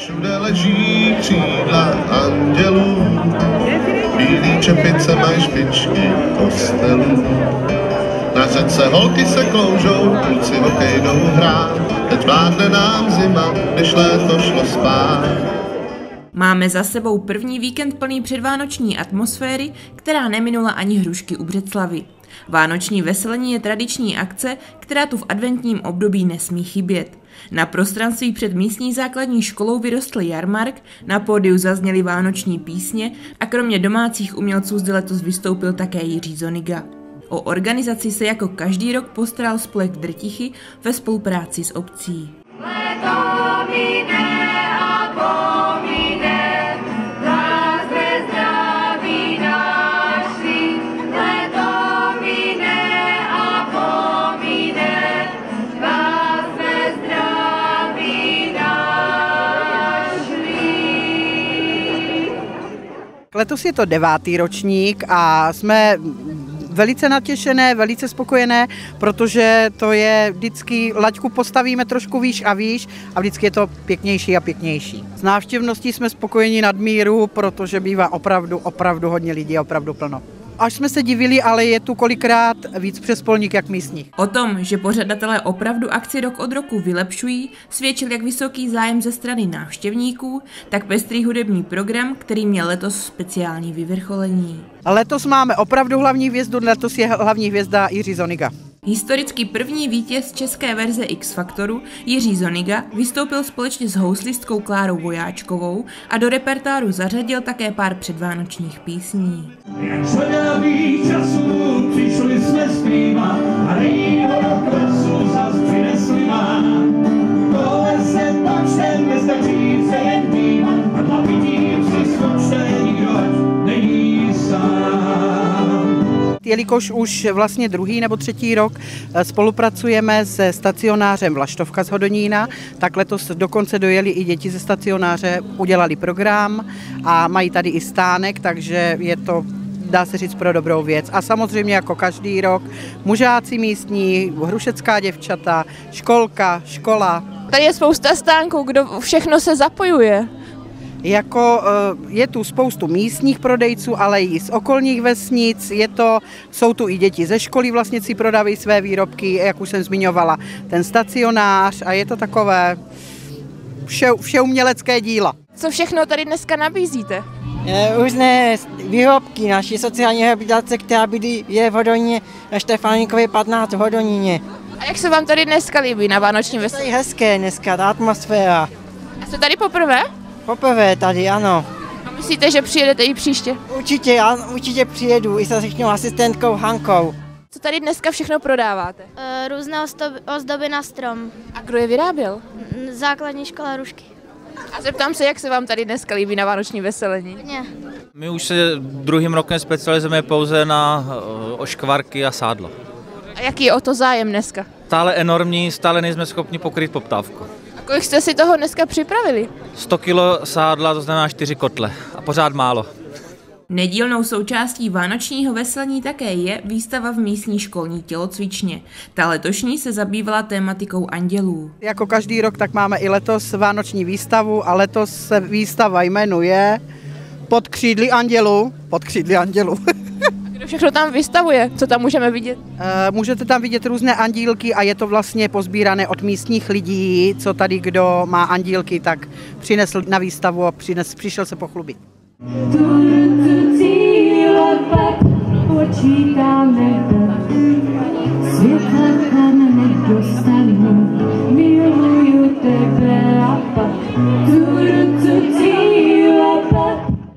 Všude leží křídla andělů, bílý čepice mají špičky kostelů. Na řece holky se kloužou, kluci hokej jdou hrát, teď vládne nám zima, než léto šlo spát. Máme za sebou první víkend plný předvánoční atmosféry, která neminula ani hrušky u Břeclavy. Vánoční veselení je tradiční akce, která tu v adventním období nesmí chybět. Na prostranství před místní základní školou vyrostl jarmark, na pódiu zazněly vánoční písně a kromě domácích umělců zde letos vystoupil také Jiří Zoniga. O organizaci se jako každý rok postaral spolek Drtichy ve spolupráci s obcí. Letos je to devátý ročník a jsme velice natěšené, velice spokojené, protože to je vždycky, laťku postavíme trošku výš a výš a vždycky je to pěknější a pěknější. S návštěvností jsme spokojeni nad míru, protože bývá opravdu, opravdu hodně lidí, opravdu plno. Až jsme se divili, ale je tu kolikrát víc přespolník jak místních. O tom, že pořadatelé opravdu akci rok od roku vylepšují, svědčil jak vysoký zájem ze strany návštěvníků, tak pestrý hudební program, který měl letos speciální vyvrcholení. Letos máme opravdu hlavní hvězdu, letos je hlavní hvězda Jiří Zoniga. Historicky první vítěz české verze X Faktoru Jiří Zoniga vystoupil společně s houslistkou Klárou Vojáčkovou a do repertáru zařadil také pár předvánočních písní. Jak časů přišli jsme jelikož už vlastně druhý nebo třetí rok eh, spolupracujeme se stacionářem Vlaštovka z Hodonína, tak letos dokonce dojeli i děti ze stacionáře, udělali program a mají tady i stánek, takže je to dá se říct pro dobrou věc. A samozřejmě jako každý rok mužáci místní, hrušecká děvčata, školka, škola. Tady je spousta stánků, kdo všechno se zapojuje. Jako eh, je tu spoustu místních prodejců, ale i z okolních vesnic. Je to, jsou tu i děti ze školy, vlastně si prodávají své výrobky, jak už jsem zmiňovala, ten stacionář a je to takové vše, vše umělecké díla. Co všechno tady dneska nabízíte? Různé výrobky naší sociální rehabilitace, která bydlí je v Hodoníně na Štefánikově 15 v Hodoníně. A jak se vám tady dneska líbí na Vánoční veselí? Je hezké dneska, ta atmosféra. A jste tady poprvé? Poprvé tady, ano. A myslíte, že přijedete i příště? Určitě, já určitě přijedu i se řečnou asistentkou Hankou. Co tady dneska všechno prodáváte? Uh, různé ozdoby na strom. A kdo je vyráběl? Základní škola Rušky. A zeptám se, jak se vám tady dneska líbí na vánoční veselení? Ne. My už se druhým rokem specializujeme pouze na uh, oškvarky a sádlo. A jaký je o to zájem dneska? Stále enormní, stále nejsme schopni pokryt poptávku. Kolik jste si toho dneska připravili? 100 kilo sádla, to znamená 4 kotle. A pořád málo. Nedílnou součástí vánočního veselení také je výstava v místní školní tělocvičně. Ta letošní se zabývala tématikou andělů. Jako každý rok, tak máme i letos vánoční výstavu a letos se výstava jmenuje Pod křídly andělů. Pod křídly andělů. Kdo všechno tam vystavuje? Co tam můžeme vidět? Eh, můžete tam vidět různé andílky a je to vlastně pozbírané od místních lidí, co tady kdo má andílky, tak přinesl na výstavu a přines, přišel se pochlubit. Počítáme, světla tam nedostanu.